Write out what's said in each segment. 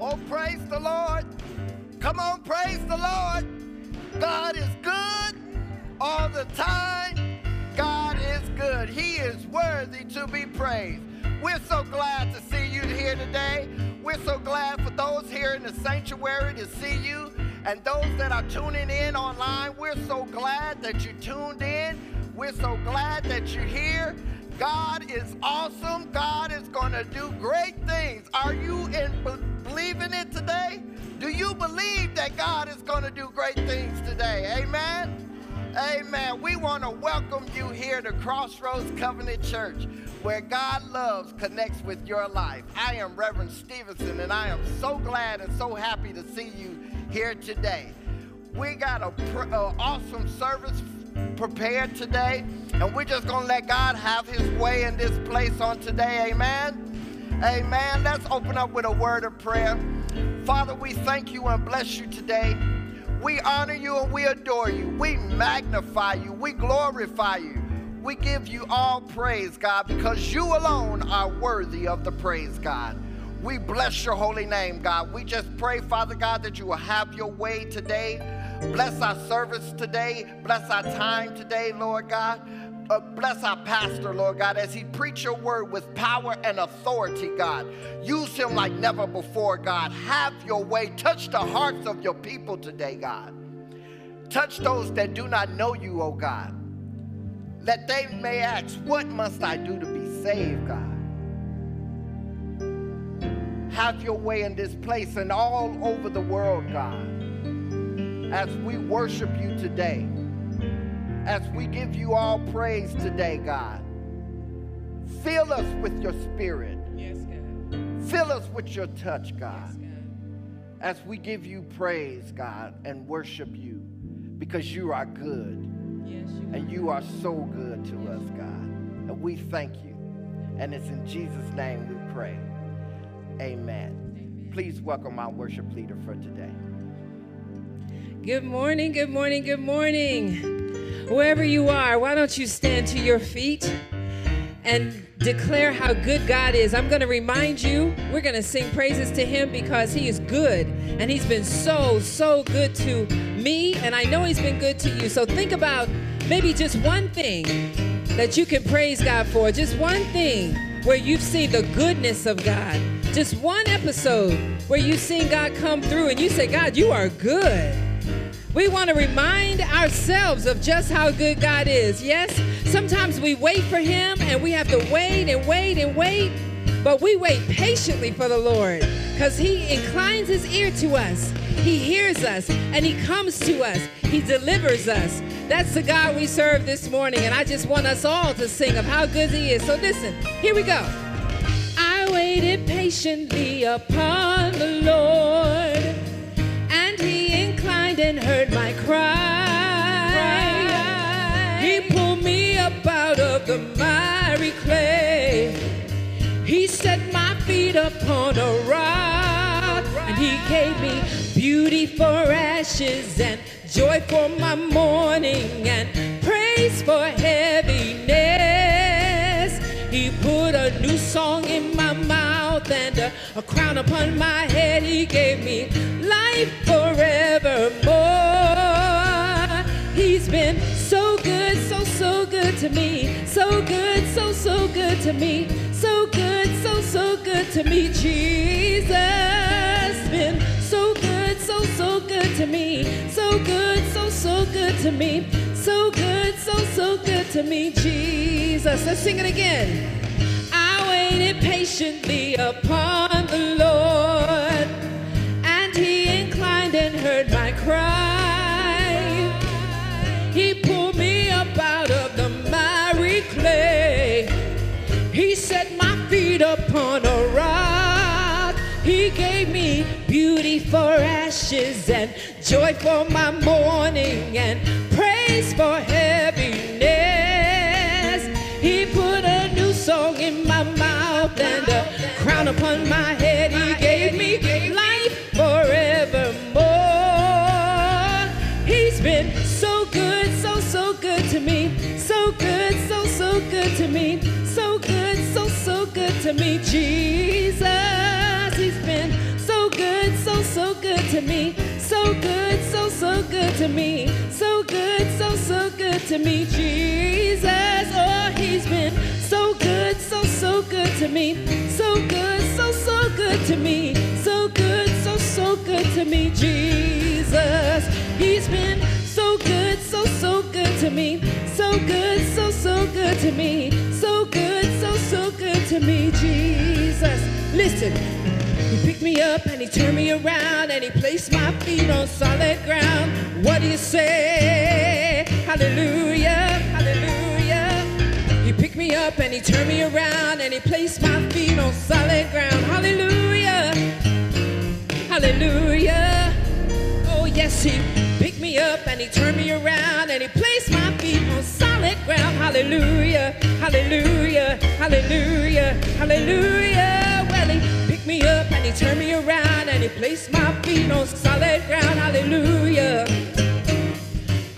Oh, praise the Lord. Come on, praise the Lord. God is good all the time. God is good. He is worthy to be praised. We're so glad to see you here today. We're so glad for those here in the sanctuary to see you and those that are tuning in online. We're so glad that you tuned in. We're so glad that you're here. God is awesome. God is going to do great things. Are you in believing it today? Do you believe that God is going to do great things today? Amen. Amen. We want to welcome you here to Crossroads Covenant Church, where God loves connects with your life. I am Reverend Stevenson, and I am so glad and so happy to see you here today. We got a, pr- a awesome service prepared today, and we're just going to let God have his way in this place on today. Amen. Amen. Let's open up with a word of prayer. Father, we thank you and bless you today. We honor you and we adore you. We magnify you. We glorify you. We give you all praise, God, because you alone are worthy of the praise, God. We bless your holy name, God. We just pray, Father God, that you will have your way today. Bless our service today. Bless our time today, Lord God. Uh, bless our pastor, Lord God, as he preach your word with power and authority, God. Use him like never before, God. Have your way. Touch the hearts of your people today, God. Touch those that do not know you, oh God. That they may ask, What must I do to be saved, God? Have your way in this place and all over the world, God. As we worship you today as we give you all praise today, God. Fill us with your spirit. Yes, God. Fill us with your touch, God. Yes, God. As we give you praise, God, and worship you because you are good. Yes, you And you are so good to us, God. And we thank you. And it's in Jesus' name we pray. Amen. Please welcome our worship leader for today. Good morning, good morning, good morning. Wherever you are, why don't you stand to your feet and declare how good God is? I'm going to remind you, we're going to sing praises to Him because He is good and He's been so, so good to me, and I know He's been good to you. So think about maybe just one thing that you can praise God for, just one thing where you've seen the goodness of God, just one episode where you've seen God come through and you say, God, you are good. We want to remind ourselves of just how good God is. Yes, sometimes we wait for Him and we have to wait and wait and wait, but we wait patiently for the Lord because He inclines His ear to us. He hears us and He comes to us. He delivers us. That's the God we serve this morning, and I just want us all to sing of how good He is. So listen, here we go. I waited patiently upon the Lord and heard my cry. He pulled me up out of the miry clay. He set my feet upon a rock, and he gave me beauty for ashes and joy for my mourning and praise for heaviness. He put a new song in my mouth and a, a crown upon my head. He gave me life forevermore. He's been so good, so, so good to me. So good, so, so good to me. So good, so, so good to me. Jesus been so good, so, so good to me. So good, so, so good to me. So good, so, good to me. Jesus. Let's sing it again. I waited patiently upon the Lord and he inclined and heard my cry. He pulled me up out of the miry clay. He set my feet upon a rock. He gave me beauty for ashes and joy for my mourning and praise for heaviness. He put a new song in my mouth and a crown upon my head. He gave me life forevermore. He's been so good, so, so good to me, so good, so, so good to me, so good, so, so good to me. Jesus, He's been so good, so, so good to me. So good, so, so good to me. So good, so, so good to me. Jesus, oh, he's been so good, so, so good to me. So good, so, so good to me. So good, so, so good to me. Jesus, he's been so good, so, so good to me. So good, so, so good to me. So good, so, so good to me. Jesus, listen. Picked me up and he turned me around and he placed my feet on solid ground. What do you say? Hallelujah, hallelujah. He picked me up and he turned me around and he placed my feet on solid ground. Hallelujah, hallelujah. Oh, yes, he picked me up and he turned me around and he placed my feet on solid ground. Hallelujah, hallelujah, hallelujah, hallelujah. He turned me around and he placed my feet on solid ground. Hallelujah.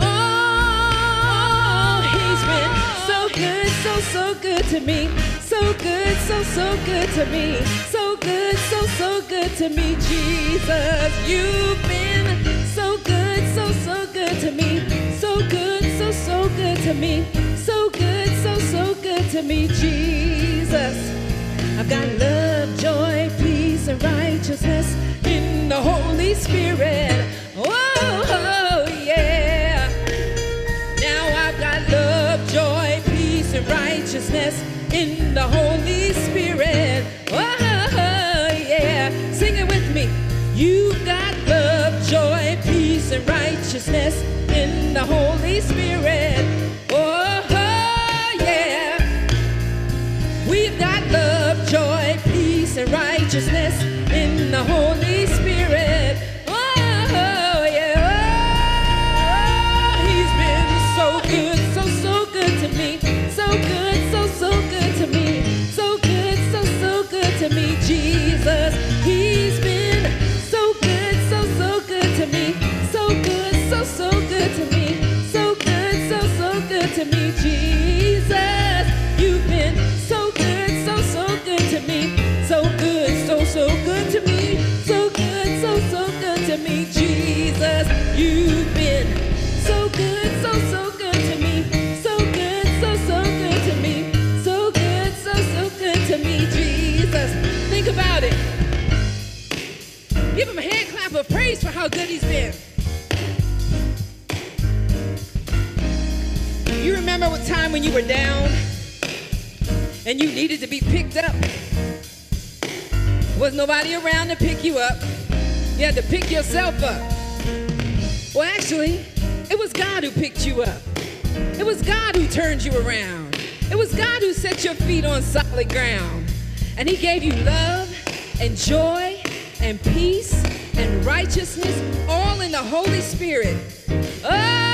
Oh, he's been so good, so, so good to me. So good, so, so good to me. So good, so, so good to me. Jesus, you've been so good, so, so good to me. So good, so, so good to me. So good, so, so good to me. Jesus. I've got love, joy, peace, and righteousness in the Holy Spirit. Oh, oh, yeah. Now I've got love, joy, peace, and righteousness in the Holy Spirit. Oh, oh yeah. Sing it with me. You've got love, joy, peace, and righteousness in the Holy Spirit. Righteousness in the Holy Spirit. Me. Jesus, you've been so good, so, so good to me. So good, so, so good to me. So good, so, so good to me. Jesus, think about it. Give him a hand clap of praise for how good he's been. You remember what time when you were down and you needed to be picked up? Was nobody around to pick you up? You had to pick yourself up. Well, actually, it was God who picked you up. It was God who turned you around. It was God who set your feet on solid ground. And He gave you love and joy and peace and righteousness, all in the Holy Spirit. Oh,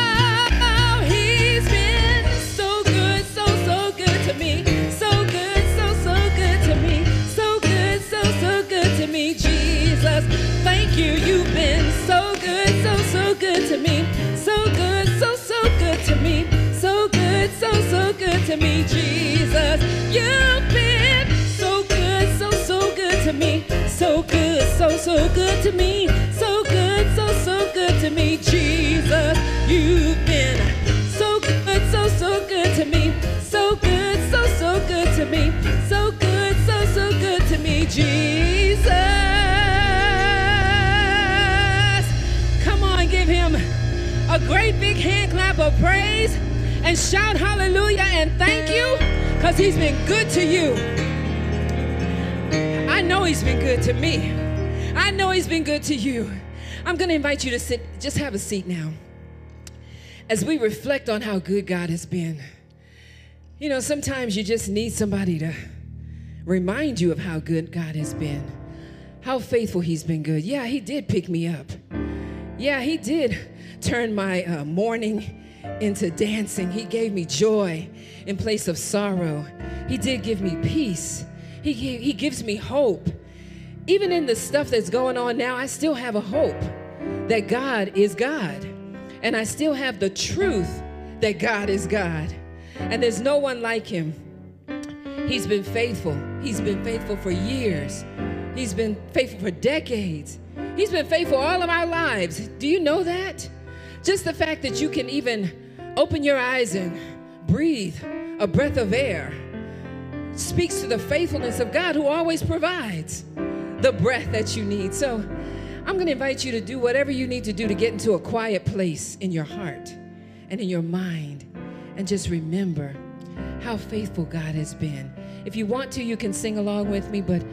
you, you've been so good, so, so good to me. So good, so, so good to me. So good, so, so good to me, Jesus. You've been so good, so, so good to me. So good, so, so good to me. So good, so, so good to me, Jesus. You've been a great big hand clap of praise and shout hallelujah and thank you because he's been good to you. I know he's been good to me. I know he's been good to you. I'm going to invite you to sit, just have a seat now. As we reflect on how good God has been, you know, sometimes you just need somebody to remind you of how good God has been, how faithful he's been good. Yeah, he did pick me up. Yeah, he did turn my uh, mourning into dancing. He gave me joy in place of sorrow. He did give me peace. He, gave, he gives me hope. Even in the stuff that's going on now, I still have a hope that God is God. And I still have the truth that God is God. And there's no one like him. He's been faithful. He's been faithful for years. He's been faithful for decades. He's been faithful all of our lives. Do you know that? Just the fact that you can even open your eyes and breathe a breath of air speaks to the faithfulness of God who always provides the breath that you need. So I'm going to invite you to do whatever you need to do to get into a quiet place in your heart and in your mind and just remember how faithful God has been. If you want to, you can sing along with me, but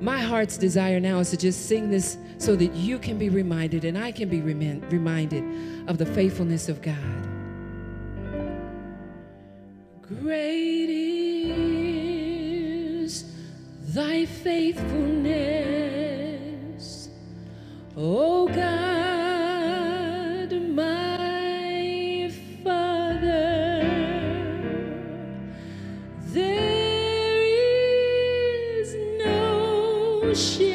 my heart's desire now is to just sing this so that you can be reminded and I can be reminded of the faithfulness of God. Great is thy faithfulness, O God, no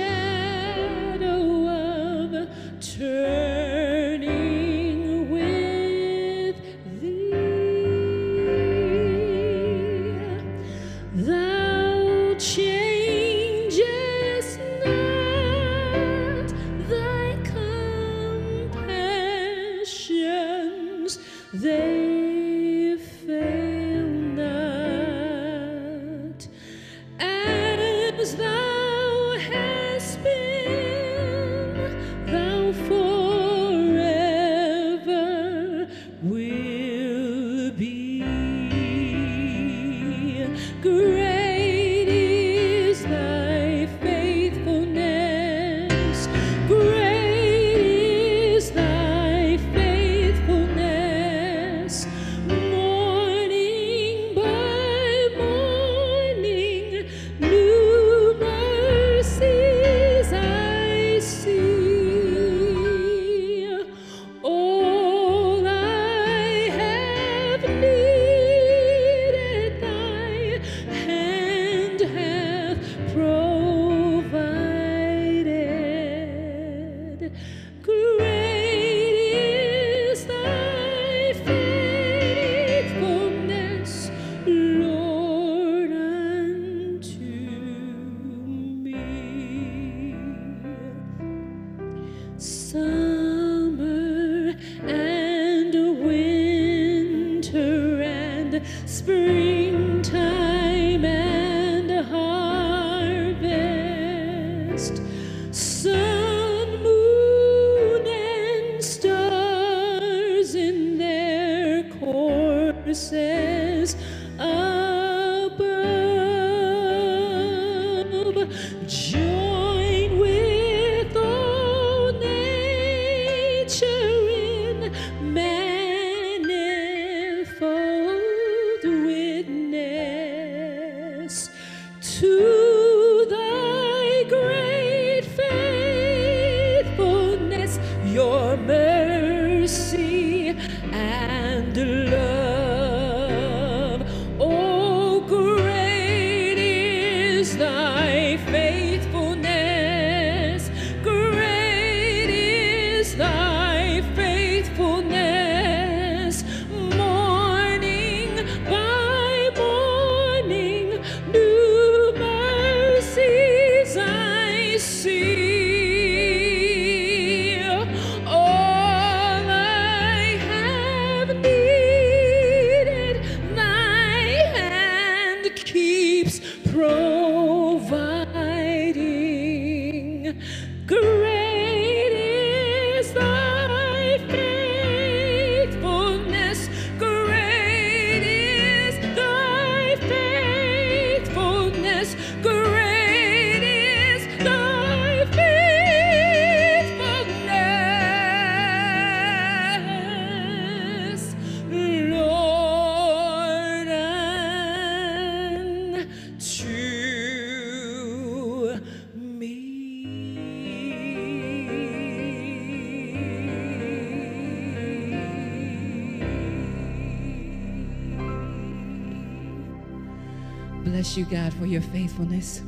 You, God, for your faithfulness.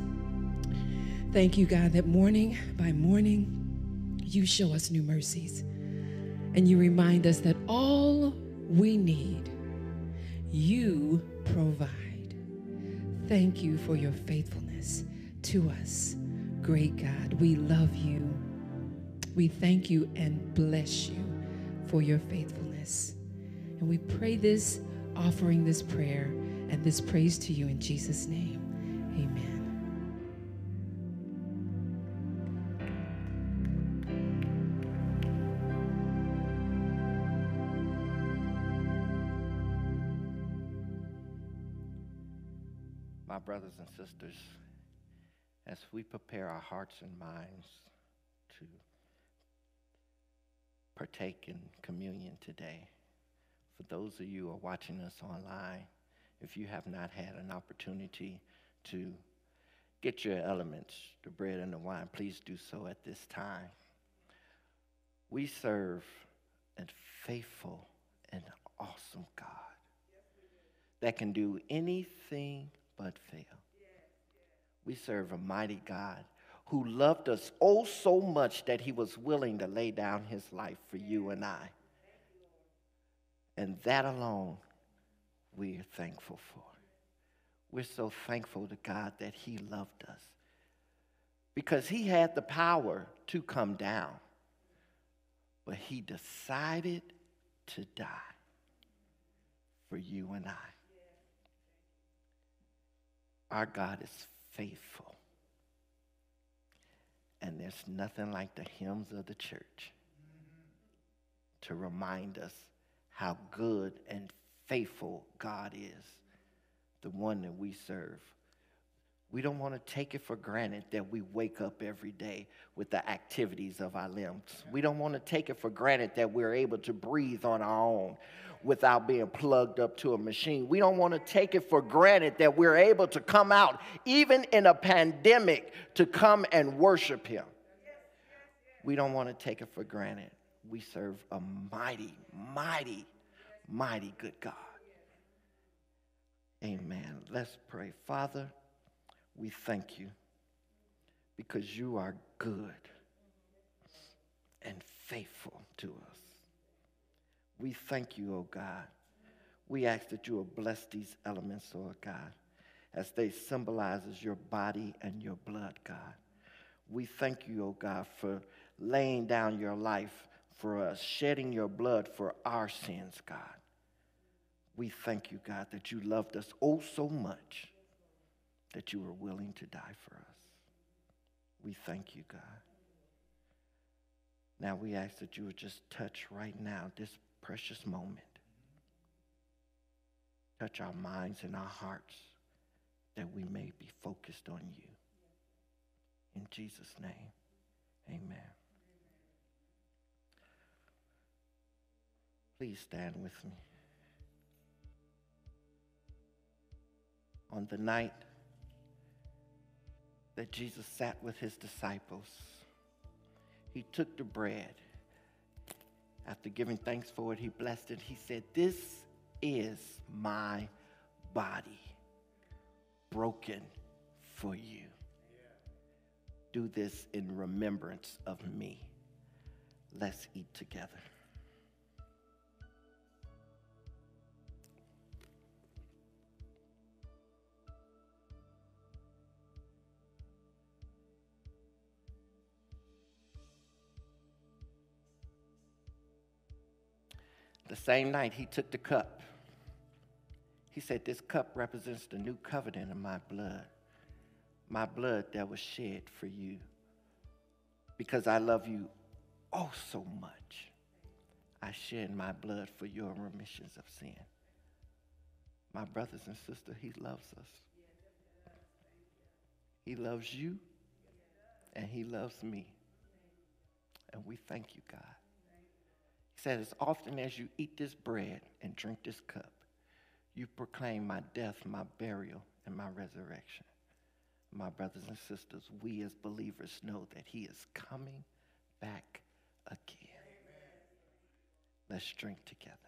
Thank you, God, that morning by morning you show us new mercies and you remind us that all we need, you provide. Thank you for your faithfulness to us. Great God, we love you. We thank you and bless you for your faithfulness. And we pray this, offering this prayer and this praise to you in Jesus' name. Amen. My brothers and sisters, as we prepare our hearts and minds to partake in communion today, for those of you who are watching us online, if you have not had an opportunity to get your elements, the bread and the wine, please do so at this time. We serve a faithful and awesome God that can do anything but fail. We serve a mighty God who loved us oh so much that he was willing to lay down his life for you and I. And that alone we are thankful for. We're so thankful to God that he loved us because he had the power to come down, but he decided to die for you and I. Our God is faithful. And there's nothing like the hymns of the church to remind us how good and faithful God is, the one that we serve. We don't want to take it for granted that we wake up every day with the activities of our limbs. We don't want to take it for granted that we're able to breathe on our own without being plugged up to a machine. We don't want to take it for granted that we're able to come out, even in a pandemic, to come and worship Him. We don't want to take it for granted. We serve a mighty, mighty, mighty good God. Amen. Let's pray. Father, we thank you because you are good and faithful to us. We thank you, oh God. We ask that you will bless these elements, oh God, as they symbolizes your body and your blood, God. We thank you, oh God, for laying down your life for us, shedding your blood for our sins, God. We thank you, God, that you loved us oh so much that you were willing to die for us. We thank you, God. Now we ask that you would just touch right now this precious moment. Touch our minds and our hearts that we may be focused on you. In Jesus' name, amen. Please stand with me. On the night that Jesus sat with his disciples, he took the bread. After giving thanks for it, he blessed it. He said, This is my body broken for you. Do this in remembrance of me. Let's eat together. The same night, he took the cup. He said, This cup represents the new covenant in my blood, my blood that was shed for you. Because I love you oh so much, I shed my blood for your remissions of sin. My brothers and sisters, he loves us. He loves you, and he loves me. And we thank you, God. Said, As often as you eat this bread and drink this cup, you proclaim my death, my burial, and my resurrection. My brothers and sisters, we as believers know that he is coming back again. Amen. Let's drink together.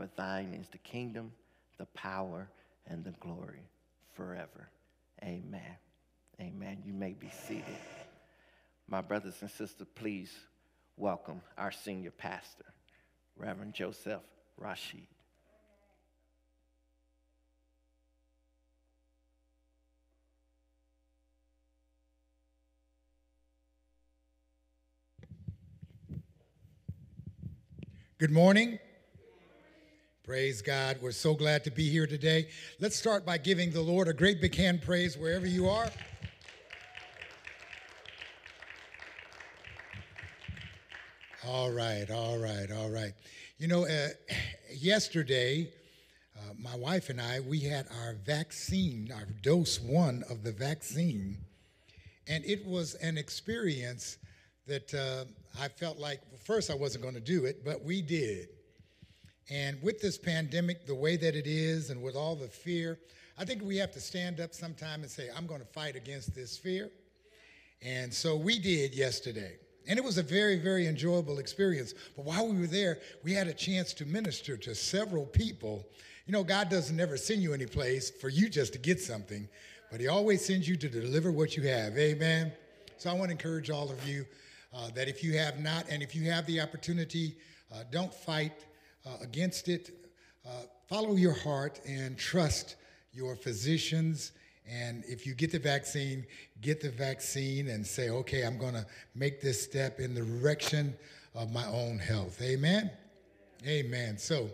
For thine is the kingdom, the power, and the glory forever. Amen. Amen. You may be seated. My brothers and sisters, please welcome our senior pastor, Reverend Josef Rasheed. Good morning. Praise God. We're so glad to be here today. Let's start by giving the Lord a great big hand praise wherever you are. All right, all right, all right. You know, uh, yesterday, uh, my wife and I, we had our vaccine, our dose one of the vaccine, and it was an experience that uh, I felt like, first, I wasn't going to do it, but we did. And with this pandemic, the way that it is, and with all the fear, I think we have to stand up sometime and say, I'm going to fight against this fear. And so we did yesterday. And it was a very, very enjoyable experience. But while we were there, we had a chance to minister to several people. You know, God doesn't ever send you any place for you just to get something, but He always sends you to deliver what you have. Amen. So I want to encourage all of you uh, that if you have not, and if you have the opportunity, uh, don't fight uh, against it. Uh, follow your heart and trust your physicians and if you get the vaccine, get the vaccine and say, okay, I'm going to make this step in the direction of my own health. Amen? Amen. So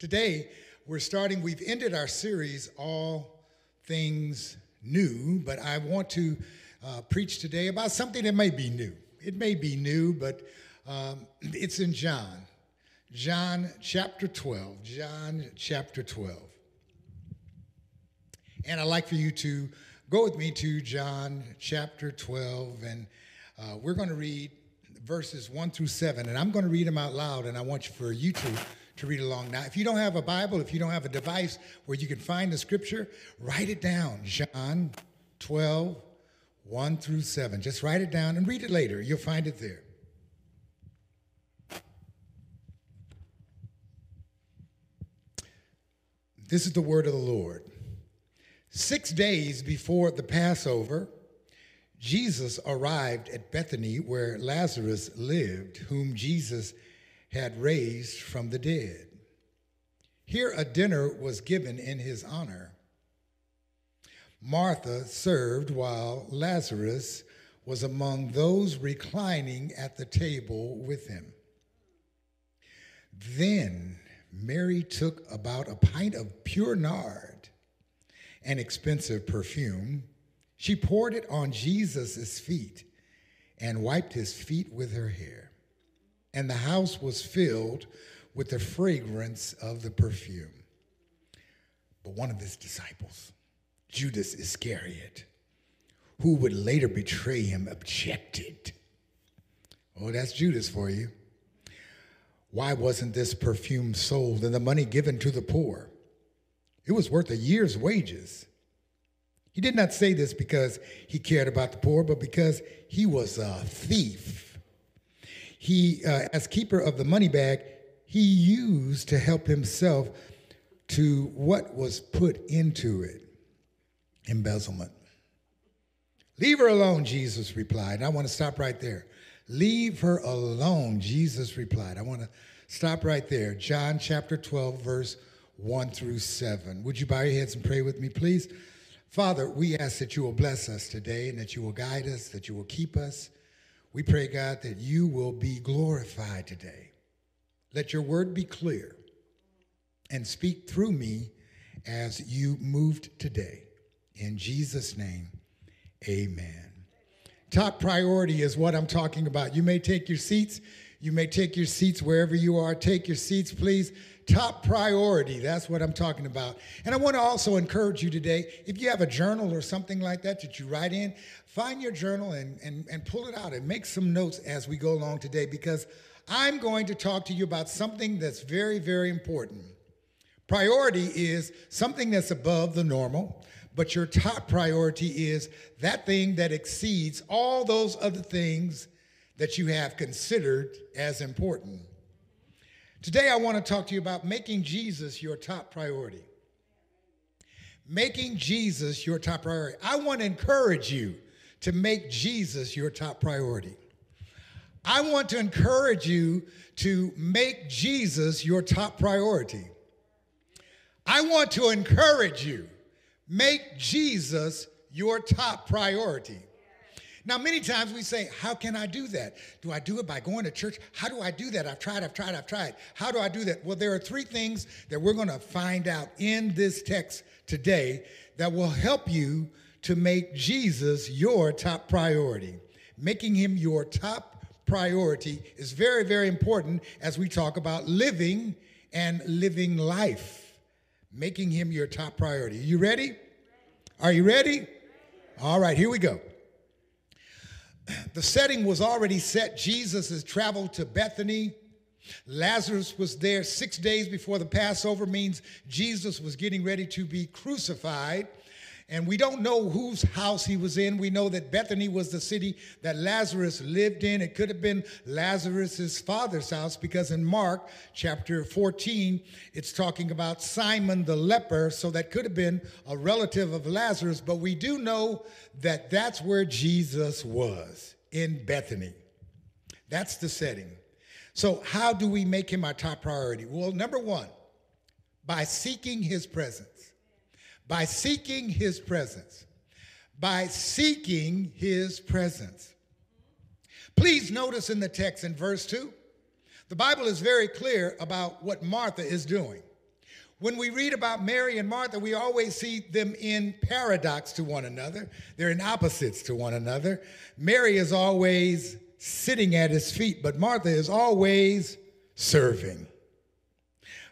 today we're starting, we've ended our series, All Things New, but I want to uh, preach today about something that may be new. It may be new, but um, it's in John. John chapter 12. John chapter 12. And I'd like for you to go with me to John chapter 12, and uh, we're going to read verses 1 through 7. And I'm going to read them out loud, and I want you for you to, to read along. Now, if you don't have a Bible, if you don't have a device where you can find the scripture, write it down. John 12, 1 through 7. Just write it down and read it later. You'll find it there. This is the word of the Lord. Six days before the Passover, Jesus arrived at Bethany where Lazarus lived, whom Jesus had raised from the dead. Here a dinner was given in his honor. Martha served while Lazarus was among those reclining at the table with him. Then Mary took about a pint of pure nard an expensive perfume, she poured it on Jesus' feet and wiped his feet with her hair. And the house was filled with the fragrance of the perfume. But one of his disciples, Judas Iscariot, who would later betray him, objected. Oh, that's Judas for you. Why wasn't this perfume sold and the money given to the poor? It was worth a year's wages. He did not say this because he cared about the poor, but because he was a thief. He, uh, as keeper of the money bag, he used to help himself to what was put into it embezzlement. Leave her alone, Jesus replied. And I want to stop right there. Leave her alone, Jesus replied. I want to stop right there. John chapter 12, verse 1 through 7. Would you bow your heads and pray with me, please? Father, we ask that you will bless us today and that you will guide us, that you will keep us. We pray, God, that you will be glorified today. Let your word be clear and speak through me as you moved today. In Jesus' name, amen. Top priority is what I'm talking about. You may take your seats. You may take your seats wherever you are. Take your seats, please top priority. That's what I'm talking about. And I want to also encourage you today if you have a journal or something like that that you write in, find your journal and, and, and pull it out and make some notes as we go along today because I'm going to talk to you about something that's very, very important. Priority is something that's above the normal, but your top priority is that thing that exceeds all those other things that you have considered as important. Today, I want to talk to you about making Jesus your top priority. Making Jesus your top priority. I want to encourage you to make Jesus your top priority. I want to encourage you to make Jesus your top priority. I want to encourage you, make Jesus your top priority. Now, many times we say, How can I do that? Do I do it by going to church? How do I do that? I've tried, I've tried, I've tried. How do I do that? Well, there are three things that we're going to find out in this text today that will help you to make Jesus your top priority. Making him your top priority is very, very important as we talk about living and living life making him your top priority. You ready? Are you ready? All right, here we go. The setting was already set. Jesus has traveled to Bethany. Lazarus was there six days before the Passover, means Jesus was getting ready to be crucified. And we don't know whose house he was in. We know that Bethany was the city that Lazarus lived in. It could have been Lazarus's father's house because in Mark chapter 14, it's talking about Simon the leper. So that could have been a relative of Lazarus. But we do know that that's where Jesus was in Bethany. That's the setting. So, how do we make him our top priority? Well, number one, by seeking his presence by seeking his presence. By seeking his presence. Please notice in the text in verse 2, the Bible is very clear about what Martha is doing. When we read about Mary and Martha, we always see them in paradox to one another. They're in opposites to one another. Mary is always sitting at his feet, but Martha is always serving.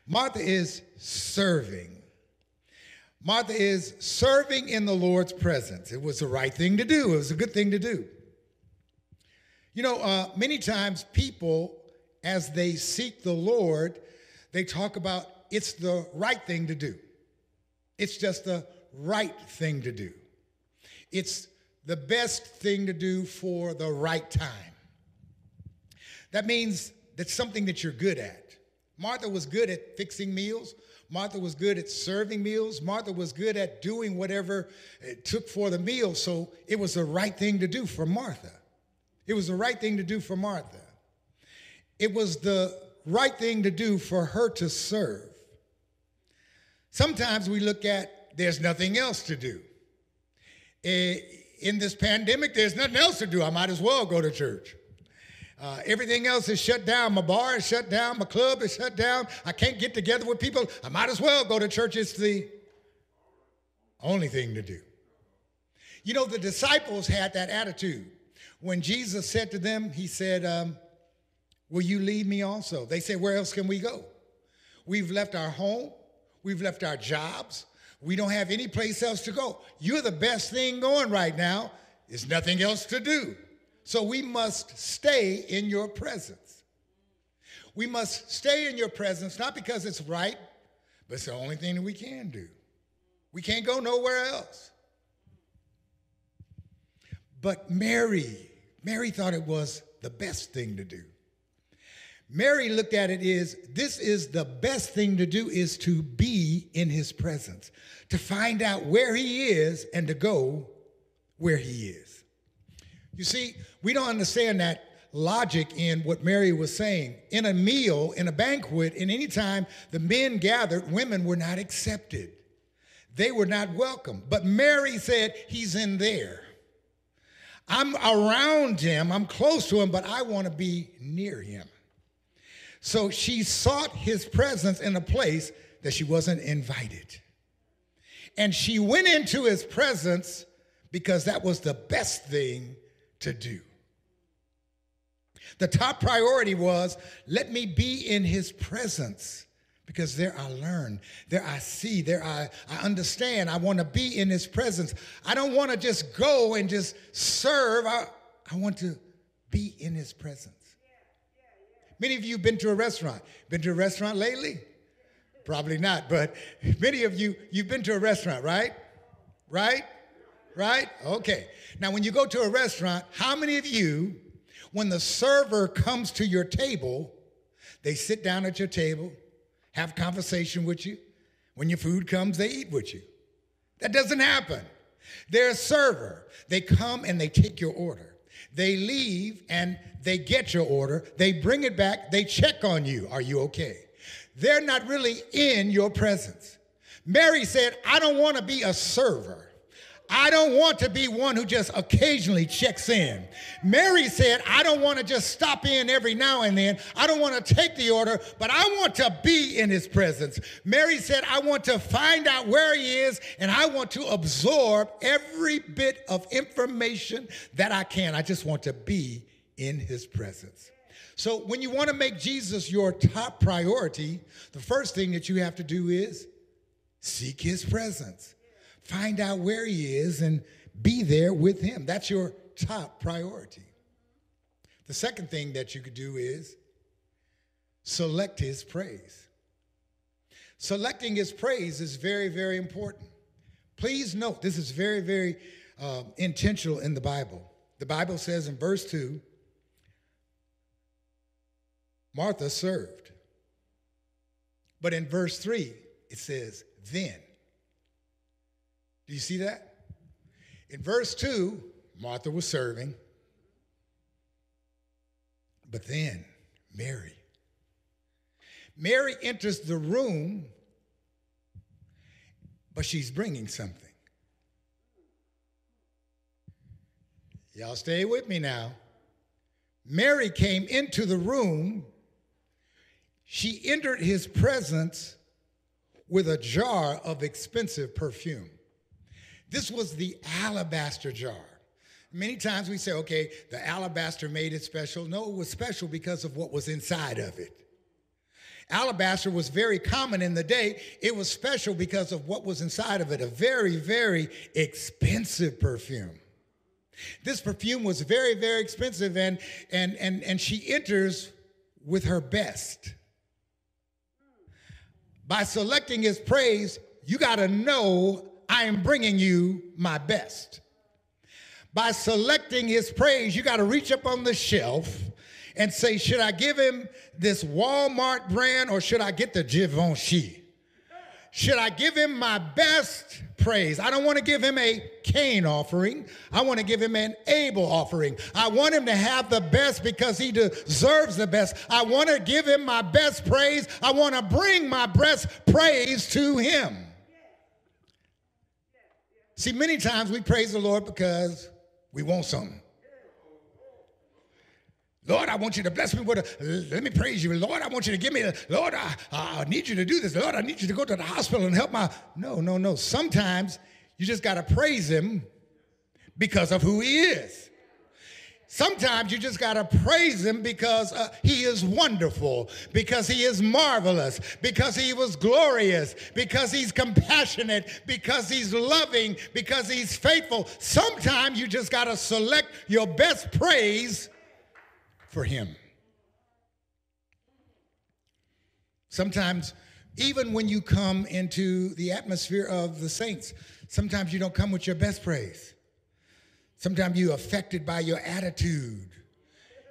Martha is serving. Martha is serving in the Lord's presence. It was the right thing to do, it was a good thing to do. You know, uh, many times people, as they seek the Lord, they talk about it's the right thing to do. It's just the right thing to do. It's the best thing to do for the right time. That means that's something that you're good at. Martha was good at fixing meals. Martha was good at serving meals. Martha was good at doing whatever it took for the meal. So it was the right thing to do for Martha. It was the right thing to do for Martha. It was the right thing to do for her to serve. Sometimes we look at there's nothing else to do. Eh, in this pandemic, there's nothing else to do. I might as well go to church. Uh, everything else is shut down. My bar is shut down. My club is shut down. I can't get together with people. I might as well go to church. It's the only thing to do. You know, the disciples had that attitude. When Jesus said to them, He said, um, Will you leave me also? They said, Where else can we go? We've left our home, we've left our jobs, we don't have any place else to go. You're the best thing going right now. There's nothing else to do. So we must stay in your presence. We must stay in your presence, not because it's right, but it's the only thing that we can do. We can't go nowhere else. But Mary, Mary thought it was the best thing to do. Mary looked at it as this is the best thing to do is to be in his presence, to find out where he is and to go where he is. You see, we don't understand that logic in what Mary was saying. In a meal, in a banquet, in any time the men gathered, women were not accepted. They were not welcome. But Mary said, He's in there. I'm around him, I'm close to him, but I want to be near him. So she sought his presence in a place that she wasn't invited. And she went into his presence because that was the best thing to do. The top priority was let me be in his presence because there I learn, there I see, there I, I understand. I want to be in his presence. I don't want to just go and just serve. I, I want to be in his presence. Many of you have been to a restaurant. Been to a restaurant lately? Probably not, but many of you, you've been to a restaurant, right? Right? Right? Okay. Now, when you go to a restaurant, how many of you, when the server comes to your table, they sit down at your table, have conversation with you. When your food comes, they eat with you. That doesn't happen. They're a server. They come and they take your order. They leave and they get your order. They bring it back. They check on you. Are you okay? They're not really in your presence. Mary said, I don't want to be a server. I don't want to be one who just occasionally checks in. Mary said, I don't want to just stop in every now and then. I don't want to take the order, but I want to be in his presence. Mary said, I want to find out where he is and I want to absorb every bit of information that I can. I just want to be in his presence. So when you want to make Jesus your top priority, the first thing that you have to do is seek his presence find out where he is and be there with him. That's your top priority. The second thing that you could do is select his praise. Selecting his praise is very, very important. Please note, this is very, very uh, intentional in the Bible. The Bible says in verse 2 Martha served. But in verse 3, it says, then. Do you see that? In verse 2, Martha was serving. But then, Mary. Mary enters the room, but she's bringing something. Y'all stay with me now. Mary came into the room. She entered his presence with a jar of expensive perfume. This was the alabaster jar. Many times we say, okay, the alabaster made it special. No, it was special because of what was inside of it. Alabaster was very common in the day. It was special because of what was inside of it a very, very expensive perfume. This perfume was very, very expensive, and, and, and, and she enters with her best. By selecting his praise, you got to know I am bringing you my best. By selecting his praise, you got to reach up on the shelf and say, should I give him this Walmart brand or should I get the Givenchy? Should I give him my best praise? I don't want to give him a Cain offering. I want to give him an Abel offering. I want him to have the best because he deserves the best. I want to give him my best praise. I want to bring my best praise to him. See, many times we praise the Lord because we want something. Lord, I want you to bless me with a, let me praise you. Lord, I want you to give me, a, Lord, I, I need you to do this. Lord, I need you to go to the hospital and help my, no, no, no. Sometimes you just got to praise him because of who he is. Sometimes you just got to praise him because uh, he is wonderful, because he is marvelous, because he was glorious, because he's compassionate, because he's loving, because he's faithful. Sometimes you just got to select your best praise for him. Sometimes, even when you come into the atmosphere of the saints, sometimes you don't come with your best praise. Sometimes you're affected by your attitude.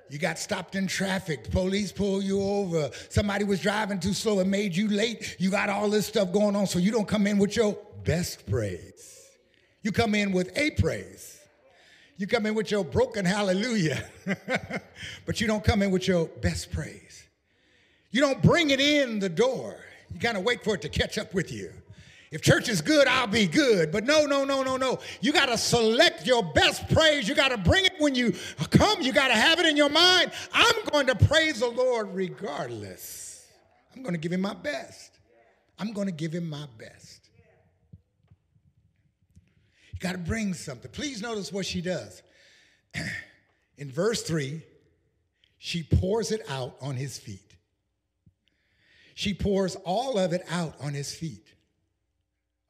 You got stopped in traffic. Police pull you over. Somebody was driving too slow and made you late. You got all this stuff going on, so you don't come in with your best praise. You come in with a praise. You come in with your broken hallelujah, but you don't come in with your best praise. You don't bring it in the door. You kind of wait for it to catch up with you. If church is good, I'll be good. But no, no, no, no, no. You got to select your best praise. You got to bring it when you come. You got to have it in your mind. I'm going to praise the Lord regardless. I'm going to give him my best. I'm going to give him my best. You got to bring something. Please notice what she does. in verse 3, she pours it out on his feet. She pours all of it out on his feet.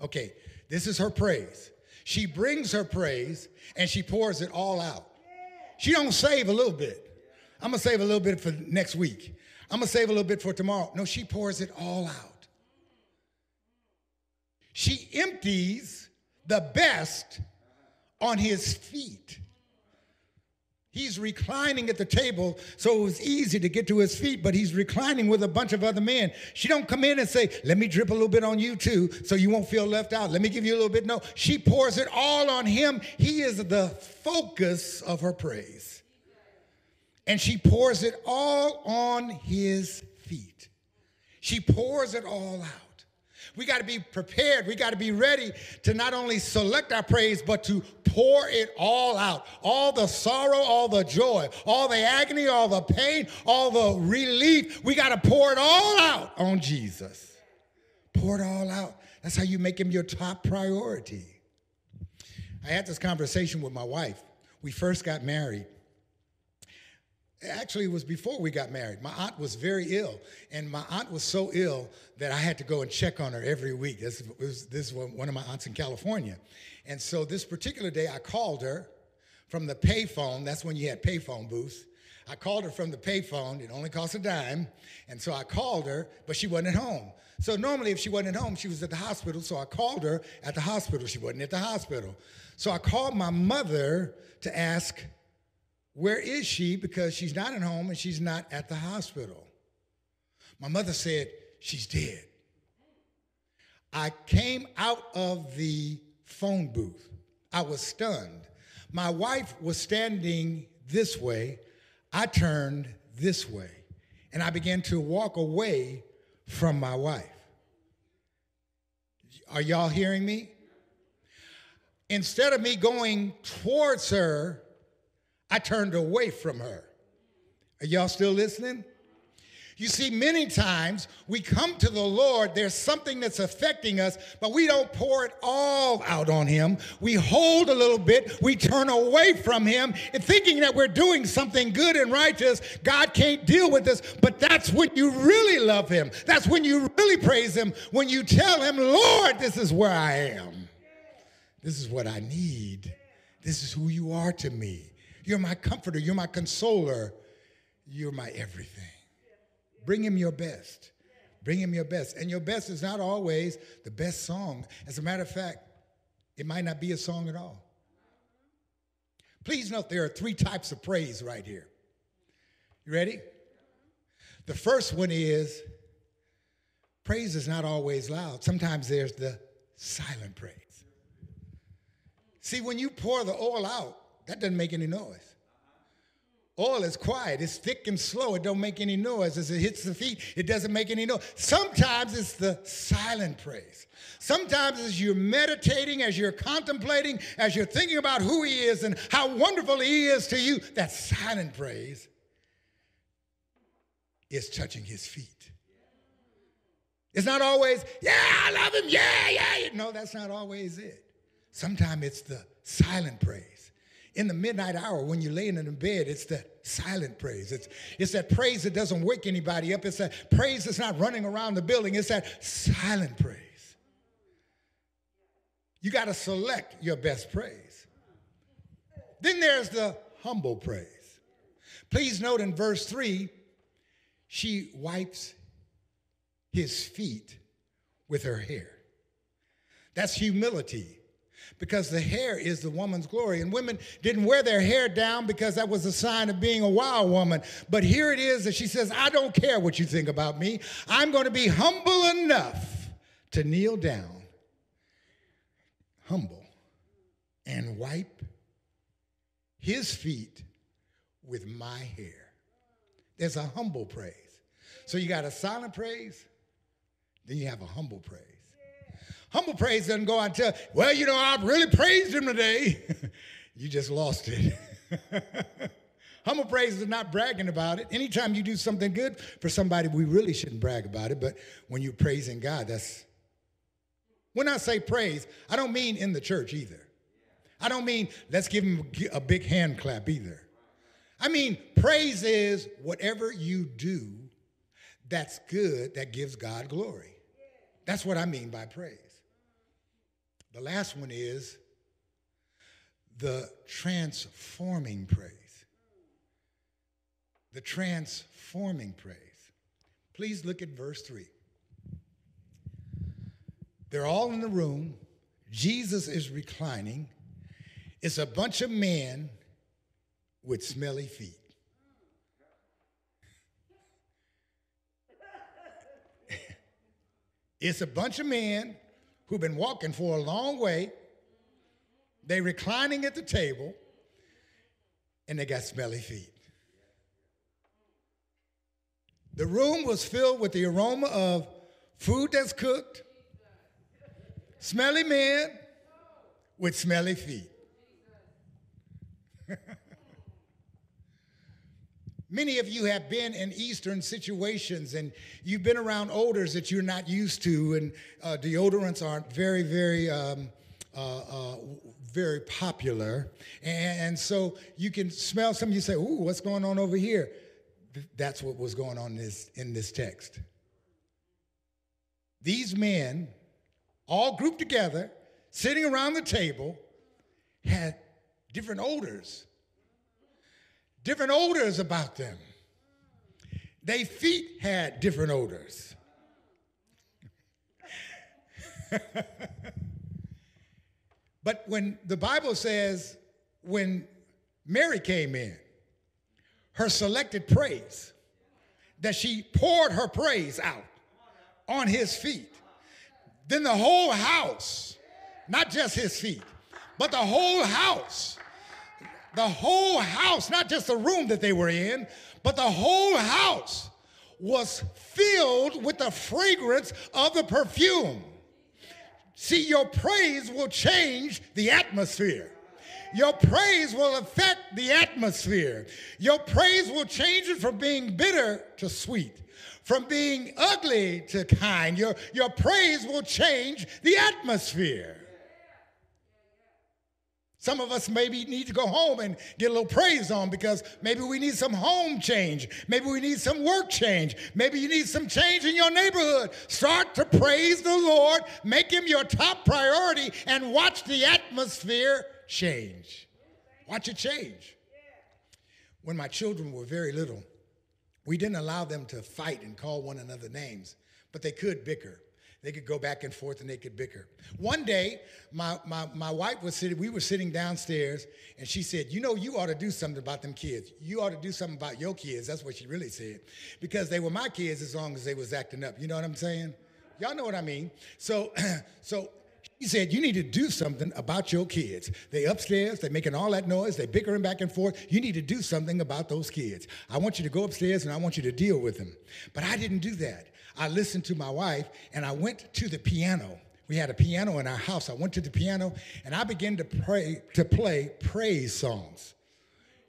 Okay, this is her praise. She brings her praise and she pours it all out. She don't save a little bit. I'm gonna save a little bit for next week. I'm to save a little bit for tomorrow. No, she pours it all out. She empties the best on his feet. He's reclining at the table, so it was easy to get to his feet, but he's reclining with a bunch of other men. She don't come in and say, let me drip a little bit on you too, so you won't feel left out. Let me give you a little bit. No, she pours it all on him. He is the focus of her praise. And she pours it all on his feet. She pours it all out. We got to be prepared. We got to be ready to not only select our praise, but to pour it all out. All the sorrow, all the joy, all the agony, all the pain, all the relief. We got to pour it all out on Jesus. Pour it all out. That's how you make him your top priority. I had this conversation with my wife. We first got married. Actually, it was before we got married. My aunt was very ill, and my aunt was so ill that I had to go and check on her every week. This was this was one of my aunts in California, and so this particular day I called her from the payphone. That's when you had payphone booths. I called her from the payphone. It only cost a dime, and so I called her, but she wasn't at home. So normally, if she wasn't at home, she was at the hospital. So I called her at the hospital. She wasn't at the hospital. So I called my mother to ask where is she? Because she's not at home and she's not at the hospital. My mother said, She's dead. I came out of the phone booth. I was stunned. My wife was standing this way. I turned this way. And I began to walk away from my wife. Are y'all hearing me? Instead of me going towards her, I turned away from her. Are y'all still listening? You see, many times we come to the Lord, there's something that's affecting us, but we don't pour it all out on Him. We hold a little bit, we turn away from Him, and thinking that we're doing something good and righteous, God can't deal with us. But that's when you really love Him. That's when you really praise Him, when you tell Him, Lord, this is where I am. This is what I need. This is who you are to me. You're my comforter. You're my consoler. You're my everything. Bring him your best. Bring him your best. And your best is not always the best song. As a matter of fact, it might not be a song at all. Please note there are three types of praise right here. You ready? The first one is praise is not always loud. Sometimes there's the silent praise. See, when you pour the oil out, that doesn't make any noise. Oil is quiet. It's thick and slow. It don't make any noise. As it hits the feet, it doesn't make any noise. Sometimes it's the silent praise. Sometimes as you're meditating, as you're contemplating, as you're thinking about who he is and how wonderful he is to you, that silent praise is touching his feet. It's not always, yeah, I love him, yeah, yeah. No, that's not always it. Sometimes it's the silent praise in the midnight hour when you're laying in the bed, it's that silent praise. It's, it's that praise that doesn't wake anybody up. It's that praise that's not running around the building. It's that silent praise. You got to select your best praise. Then there's the humble praise. Please note in verse 3, she wipes his feet with her hair. That's humility because the hair is the woman's glory. And women didn't wear their hair down because that was a sign of being a wild woman. But here it is that she says, I don't care what you think about me. I'm going to be humble enough to kneel down, humble, and wipe his feet with my hair. There's a humble praise. So you got a silent praise, then you have a humble praise. Humble praise doesn't go out and tell, well, you know, I've really praised him today. you just lost it. Humble praise is not bragging about it. Anytime you do something good for somebody, we really shouldn't brag about it. But when you're praising God, that's when I say praise, I don't mean in the church either. I don't mean let's give him a big hand clap either. I mean, praise is whatever you do that's good that gives God glory. That's what I mean by praise. The last one is the transforming praise. The transforming praise. Please look at verse 3. They're all in the room. Jesus is reclining. It's a bunch of men with smelly feet. it's a bunch of men who've been walking for a long way. They reclining at the table and they got smelly feet. The room was filled with the aroma of food that's cooked, smelly men with smelly feet. Many of you have been in Eastern situations and you've been around odors that you're not used to, and uh, deodorants aren't very, very. Um, uh, uh, very popular. And, and, so you can smell something, you say, Ooh, what's going on over here? That's what was going on in this, in this text. These men, all grouped together, sitting around the table, had different odors different odors about them. Their feet had different odors. but when the Bible says, when Mary came in, her selected praise, that she poured her praise out on his feet, then the whole house, not just his feet, but the whole house the whole house, not just the room that they were in, but the whole house was filled with the fragrance of the perfume. See, your praise will change the atmosphere. Your praise will affect the atmosphere. Your praise will change it from being bitter to sweet, from being ugly to kind. Your, your praise will change the atmosphere. Some of us maybe need to go home and get a little praise on because maybe we need some home change. Maybe we need some work change. Maybe you need some change in your neighborhood. Start to praise the Lord, make Him your top priority, and watch the atmosphere change. Watch it change. When my children were very little, we didn't allow them to fight and call one another names, but they could bicker. They could go back and forth and they could bicker. One day, my, my, my wife was sitting, we were sitting downstairs, and she said, You know, you ought to do something about them kids. You ought to do something about your kids. That's what she really said. Because they were my kids as long as they was acting up. You know what I'm saying? Y'all know what I mean. So, so he said, You need to do something about your kids. They upstairs, they're making all that noise, they bickering back and forth. You need to do something about those kids. I want you to go upstairs and I want you to deal with them. But I didn't do that. I listened to my wife and I went to the piano. We had a piano in our house. I went to the piano and I began to pray to play praise songs.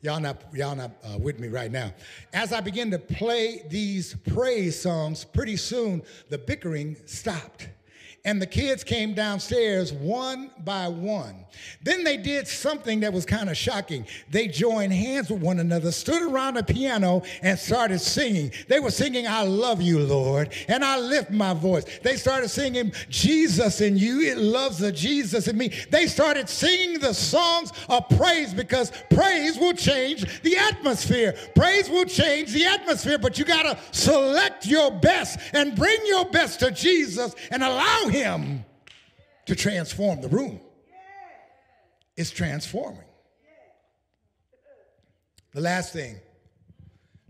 Y'all not y'all not uh, with me right now. As I began to play these praise songs, pretty soon the bickering stopped and the kids came downstairs one by one. Then they did something that was kind of shocking. They joined hands with one another, stood around a piano, and started singing. They were singing, I love you, Lord, and I lift my voice. They started singing, Jesus in you, it loves the Jesus in me. They started singing the songs of praise because praise will change the atmosphere. Praise will change the atmosphere, but you got to select your best and bring your best to Jesus and allow him to transform the room. It's transforming. The last thing,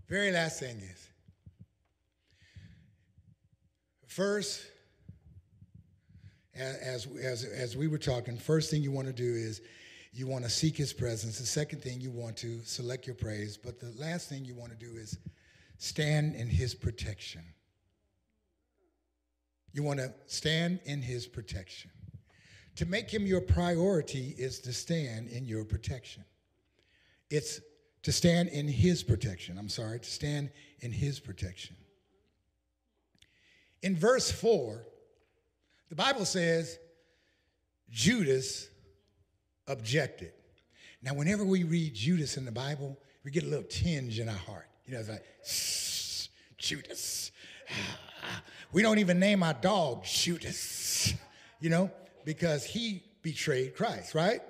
very last thing is first, as, as, as we were talking, first thing you want to do is you want to seek his presence. The second thing you want to select your praise. But the last thing you want to do is stand in his protection. You want to stand in his protection. To make him your priority is to stand in your protection. It's to stand in his protection. I'm sorry, to stand in his protection. In verse 4, the Bible says Judas objected. Now, whenever we read Judas in the Bible, we get a little tinge in our heart. You know, it's like, Judas. Ah, ah, We don't even name our dog Judas, you know, because he betrayed Christ, right?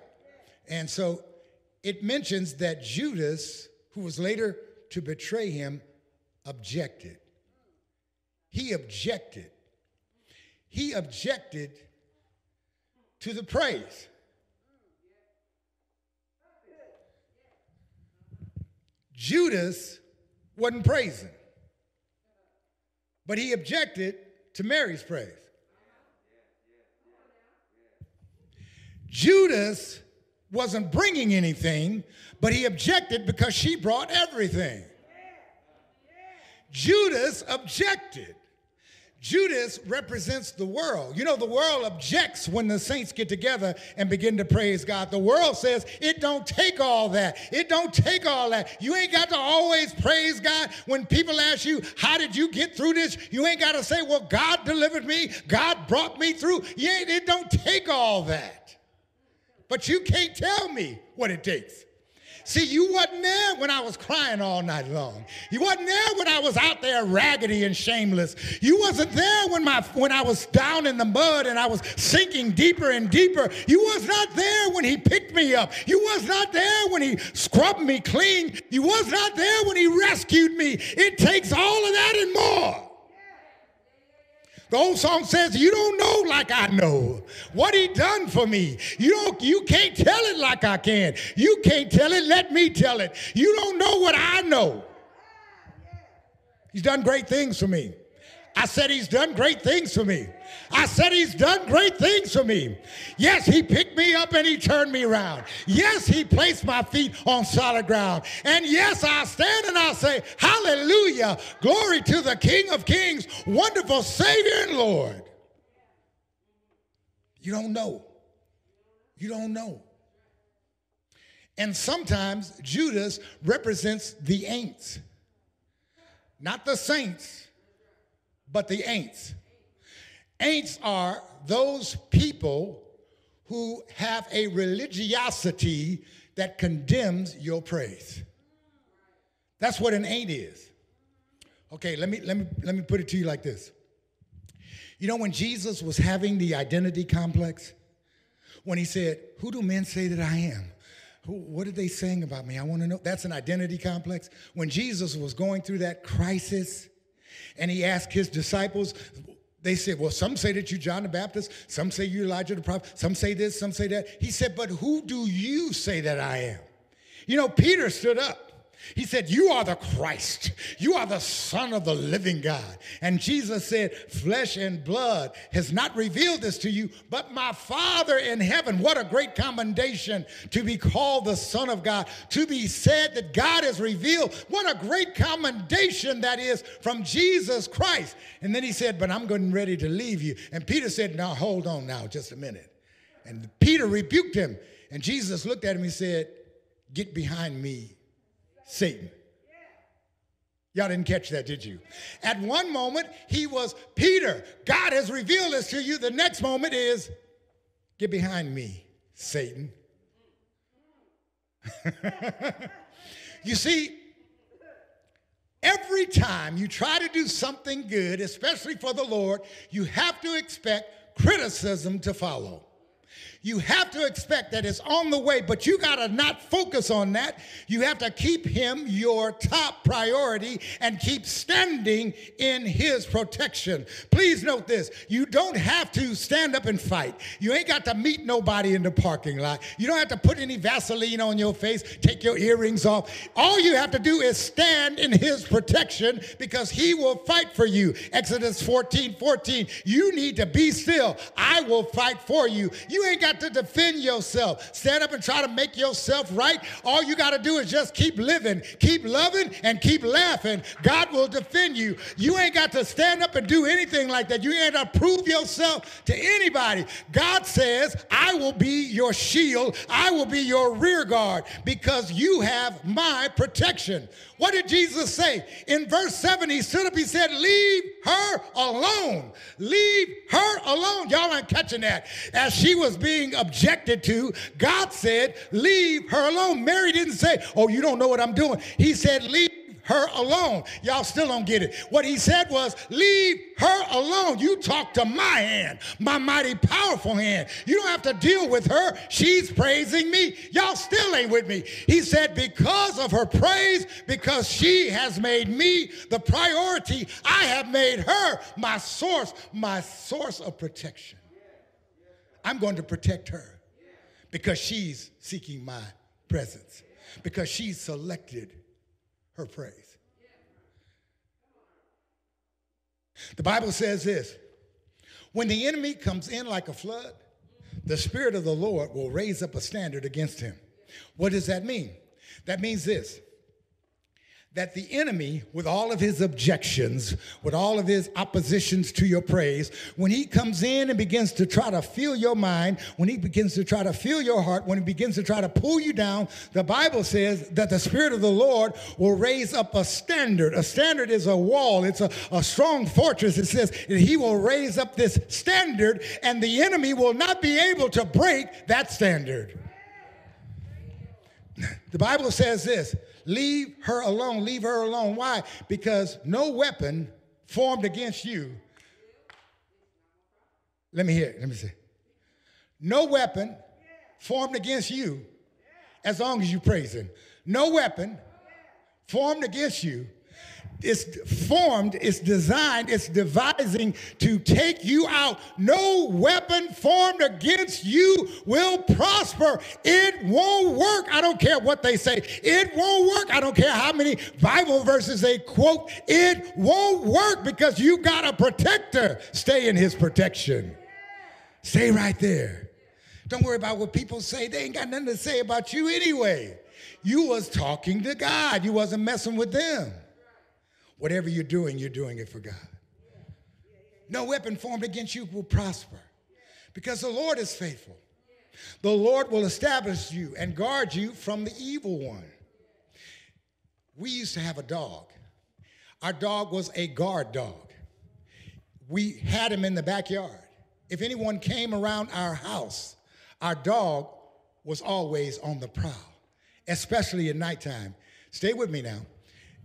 And so it mentions that Judas, who was later to betray him, objected. he objected. He objected to the praise. Judas wasn't praising, but he objected to Mary's praise. Judas wasn't bringing anything, but he objected because she brought everything. Judas objected. Judas represents the world. You know, the world objects when the saints get together and begin to praise God. The world says it don't take all that. It don't take all that. You ain't got to always praise God. When people ask you, how did you get through this? You ain't got to say, well, God delivered me. God brought me through. Ain't, it don't take all that. But you can't tell me what it takes. See, you wasn't there when I was crying all night long. You wasn't there when I was out there raggedy and shameless. You wasn't there when my when I was down in the mud and I was sinking deeper and deeper. You was not there when he picked me up. You was not there when he scrubbed me clean. You was not there when he rescued me. It takes all of that and more. The old song says, You don't know like I know what he done for me. You don't you can't tell it like I can. You can't tell it, let me tell it. You don't know what I know. He's done great things for me. I said he's done great things for me. I said he's done great things for me. Yes, he picked me up and he turned me around. Yes, he placed my feet on solid ground. And yes, I stand and I say, Hallelujah, glory to the King of Kings, wonderful Savior and Lord. You don't know. You don't know. And sometimes Judas represents the ain'ts, not the saints, but the ain'ts. Ain'ts are those people who have a religiosity that condemns your praise. That's what an ain't is. Okay, let me let me let me put it to you like this. You know when Jesus was having the identity complex, when he said, "Who do men say that I am?" Who, what are they saying about me? I want to know. That's an identity complex. When Jesus was going through that crisis, and he asked his disciples, they said, Well, some say that you're John the Baptist, some say you're Elijah the prophet, some say this, some say that. He said, But who do you say that I am? You know, Peter stood up. He said, You are the Christ. You are the Son of the living God. And Jesus said, Flesh and blood has not revealed this to you, but my Father in heaven. What a great commendation to be called the Son of God, to be said that God has revealed. What a great commendation that is from Jesus Christ. And then he said, But I'm getting ready to leave you. And Peter said, Now hold on now, just a minute. And Peter rebuked him. And Jesus looked at him and said, Get behind me, Satan. Y'all didn't catch that, did you? At one moment, he was Peter. God has revealed this to you. The next moment is, get behind me, Satan. you see, every time you try to do something good, especially for the Lord, you have to expect criticism to follow you have to expect that it's on the way, but you got to not focus on that. You have to keep him your top priority and keep standing in his protection. Please note this you don't have to stand up and fight. You ain't got to meet nobody in the parking lot. You don't have to put any Vaseline on your face, take your earrings off. All you have to do is stand in his protection because he will fight for you. Exodus 14 14. You need to be still. I will fight for you. You ain't got got to defend yourself. Stand up and try to make yourself right. All you got to do is just keep living, keep loving, and keep laughing. God will defend you. You ain't got to stand up and do anything like that. You ain't got to prove yourself to anybody. God says, I will be your shield, I will be your rear guard because you have my protection. What did Jesus say? In verse 7, he stood up, he said, Leave her alone. Leave her alone. Y'all aren't catching that. As she was being objected to, God said, Leave her alone. Mary didn't say, Oh, you don't know what I'm doing. He said, Leave her alone. Y'all still don't get it. What he said was, Leave her alone. You talk to my hand, my mighty powerful hand. You don't have to deal with her. She's praising me. Y'all still ain't with me. He said, Because of her praise, because she has made me the priority, I have made her my source, my source of protection. I'm going to protect her because she's seeking my presence, because she's selected her praise. The Bible says this when the enemy comes in like a flood, the Spirit of the Lord will raise up a standard against him. What does that mean? That means this that the enemy, with all of his objections, with all of his oppositions to your praise, when he comes in and begins to try to fill your mind, when he begins to try to fill your heart, when he begins to try to pull you down, the Bible says that the Spirit of the Lord will raise up a standard. A standard is a wall, it's a, a strong fortress. It says that he will raise up this standard, and the enemy will not be able to break that standard. The Bible says this Leave her alone. Leave her alone. Why? Because no weapon formed against you. Let me hear it. Let me see. No weapon formed against you as long as you praise him. No weapon formed against you it's formed, it's designed, it's devising to take you out. No weapon formed against you will prosper. It won't work. I don't care what they say. It won't work. I don't care how many Bible verses they quote. It won't work because you got a protector. Stay in his protection. Stay right there. Don't worry about what people say. They ain't got nothing to say about you anyway. You was talking to God. You wasn't messing with them. Whatever you're doing, you're doing it for God. No weapon formed against you will prosper because the Lord is faithful. The Lord will establish you and guard you from the evil one. We used to have a dog. Our dog was a guard dog. We had him in the backyard. If anyone came around our house, our dog was always on the prowl, especially at nighttime. Stay with me now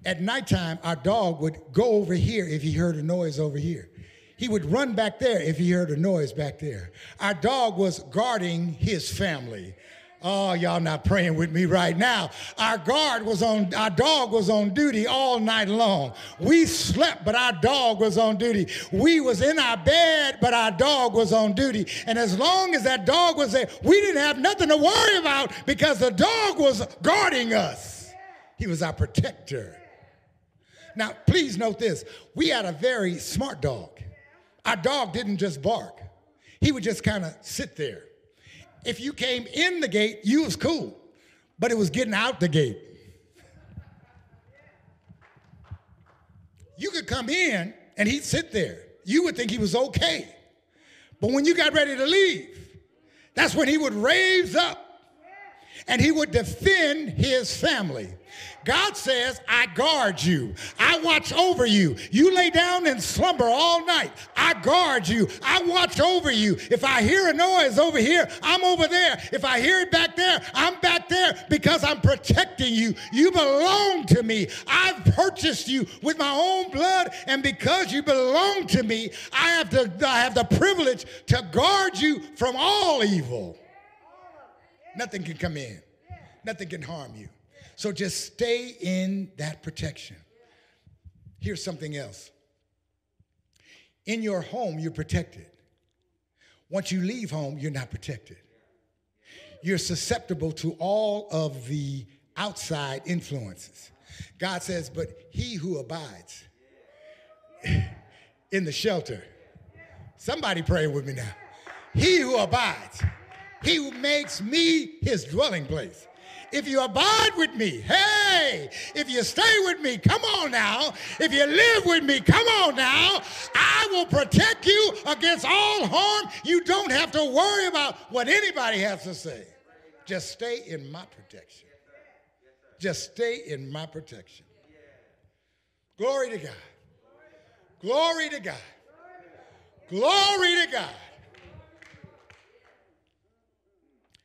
at nighttime, our dog would go over here if he heard a noise over here. He would run back there if he heard a noise back there. Our dog was guarding his family. Oh, y'all not praying with me right now. Our guard was on, our dog was on duty all night long. We slept, but our dog was on duty. We was in our bed, but our dog was on duty. And as long as that dog was there, we didn't have nothing to worry about because the dog was guarding us. He was our protector. Now, please note this we had a very smart dog. Our dog didn't just bark, he would just kind of sit there. If you came in the gate, you was cool, but it was getting out the gate. You could come in and he'd sit there. You would think he was okay. But when you got ready to leave, that's when he would raise up and he would defend his family. God says, I guard you. I watch over you. You lay down and slumber all night. I guard you. I watch over you. If I hear a noise over here, I'm over there. If I hear it back there, I'm back there because I'm protecting you. You belong to me. I've purchased you with my own blood, and because you belong to me, I have, to, I have the privilege to guard you from all evil. Nothing can come in, nothing can harm you. So just stay in that protection. Here's something else. In your home, you're protected. Once you leave home, you're not protected. You're susceptible to all of the outside influences. God says, but he who abides in the shelter, somebody pray with me now. He who abides, he who makes me his dwelling place. If you abide with me, hey, if you stay with me, come on now. If you live with me, come on now. I will protect you against all harm. You don't have to worry about what anybody has to say. Just stay in my protection. Just stay in my protection. Glory to God. Glory to God. Glory to God.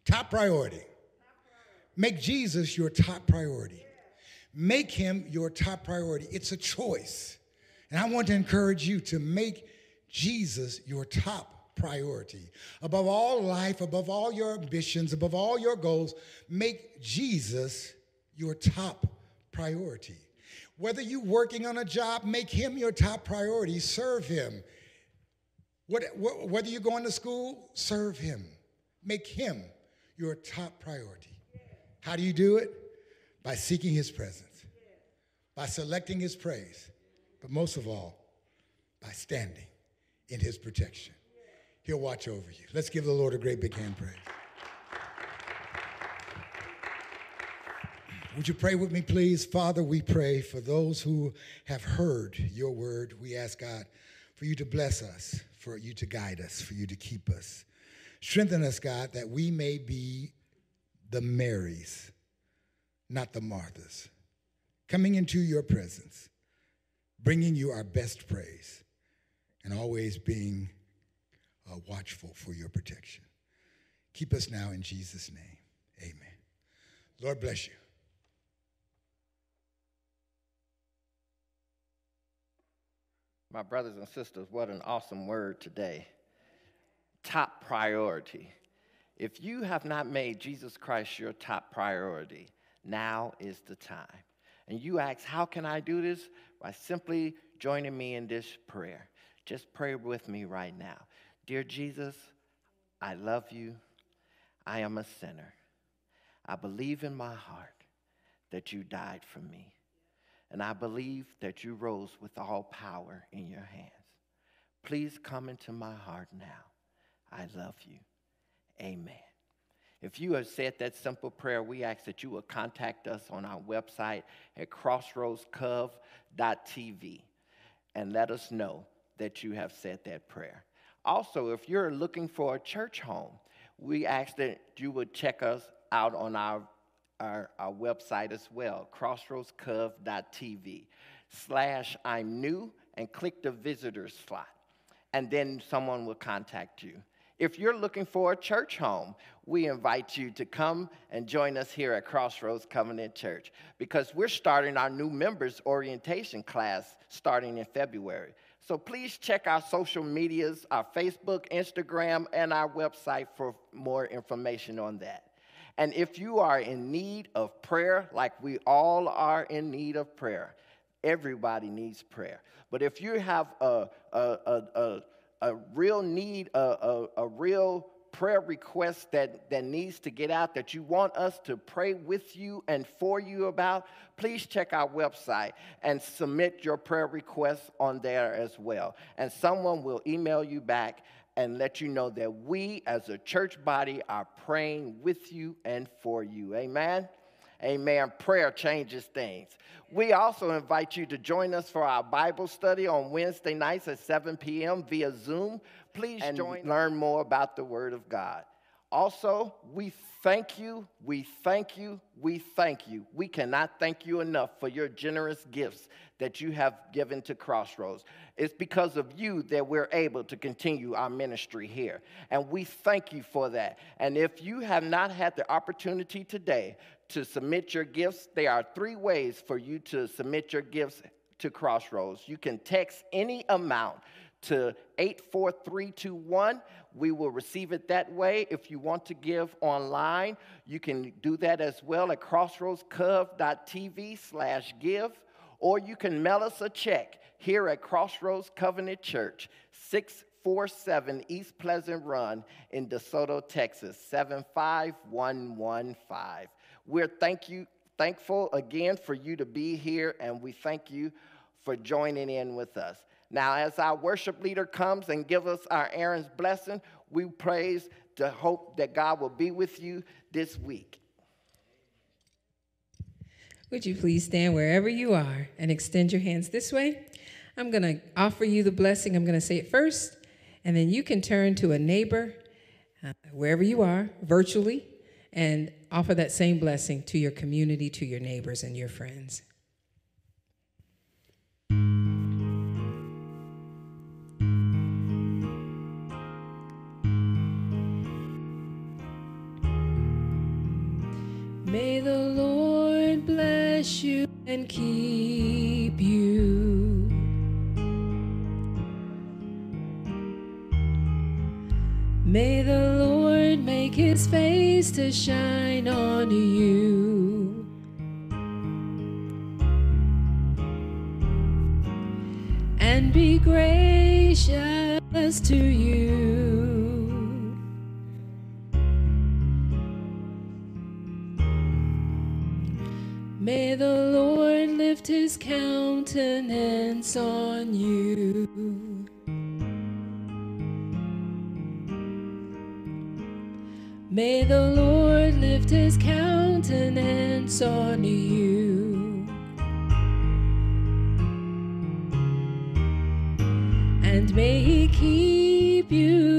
Top priority. Make Jesus your top priority. Make him your top priority. It's a choice. And I want to encourage you to make Jesus your top priority. Above all life, above all your ambitions, above all your goals, make Jesus your top priority. Whether you're working on a job, make him your top priority. Serve him. Whether you're going to school, serve him. Make him your top priority. How do you do it? By seeking his presence, by selecting his praise, but most of all, by standing in his protection. He'll watch over you. Let's give the Lord a great big hand praise. Would you pray with me, please? Father, we pray for those who have heard your word. We ask God for you to bless us, for you to guide us, for you to keep us. Strengthen us, God, that we may be the Marys, not the Marthas, coming into your presence, bringing you our best praise, and always being uh, watchful for your protection. Keep us now in Jesus' name. Amen. Lord bless you. My brothers and sisters, what an awesome word today. Top priority. If you have not made Jesus Christ your top priority, now is the time. And you ask, How can I do this? By simply joining me in this prayer. Just pray with me right now. Dear Jesus, I love you. I am a sinner. I believe in my heart that you died for me and I believe that you rose with all power in your hands. Please come into my heart now. I love you. Amen. If you have said that simple prayer, we ask that you will contact us on our website at crossroadscov.tv and let us know that you have said that prayer. Also, if you're looking for a church home, we ask that you would check us out on our our, our website as well, crossroadscov.tv slash I'm new and click the visitor slot. And then someone will contact you. If you're looking for a church home, we invite you to come and join us here at Crossroads Covenant Church because we're starting our new members orientation class starting in February. So please check our social medias, our Facebook, Instagram, and our website for more information on that. And if you are in need of prayer, like we all are in need of prayer, everybody needs prayer. But if you have a, a, a, a, a real need, a, a, a real prayer request that, that needs to get out that you want us to pray with you and for you about, please check our website and submit your prayer requests on there as well. And someone will email you back and let you know that we as a church body are praying with you and for you. Amen. Amen. Prayer changes things. We also invite you to join us for our Bible study on Wednesday nights at 7 p.m. via Zoom. Please and join, learn more about the Word of God. Also, we thank you, we thank you, we thank you. We cannot thank you enough for your generous gifts that you have given to Crossroads. It's because of you that we're able to continue our ministry here. And we thank you for that. And if you have not had the opportunity today to submit your gifts, there are three ways for you to submit your gifts to Crossroads. You can text any amount to 84321. We will receive it that way. If you want to give online, you can do that as well at crossroadscov.tv slash give or you can mail us a check here at Crossroads Covenant Church, 647 East Pleasant Run in DeSoto, Texas, 75115. We're thank you, thankful again for you to be here, and we thank you for joining in with us. Now, as our worship leader comes and gives us our Aaron's blessing, we praise to hope that God will be with you this week. Would you please stand wherever you are and extend your hands this way? I'm going to offer you the blessing. I'm going to say it first, and then you can turn to a neighbor, uh, wherever you are, virtually, and offer that same blessing to your community, to your neighbors, and your friends. May the Lord bless you. and keep you. May the make his face to shine on you. And be gracious to you. May the Lord lift his countenance on you. May the Lord lift his countenance on you. And may he keep you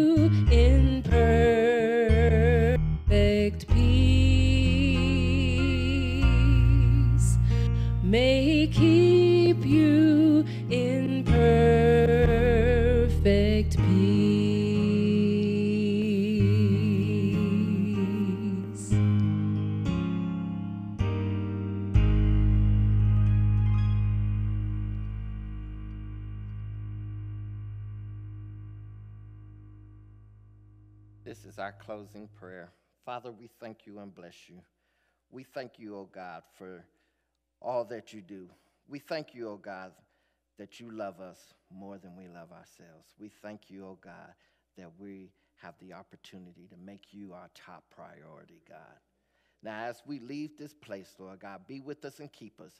closing prayer. Father, we thank you and bless you. We thank you, O God, for all that you do. We thank you, O God, that you love us more than we love ourselves. We thank you, O God, that we have the opportunity to make you our top priority, God. Now, as we leave this place, Lord God, be with us and keep us.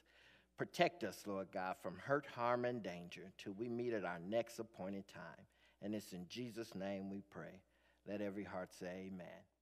Protect us, Lord God, from hurt, harm, and danger till we meet at our next appointed time. And it's in Jesus' name we pray. Let every heart say, Amen.